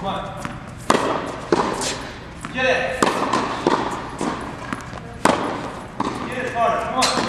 Come on. Get it. Get it harder. Come on.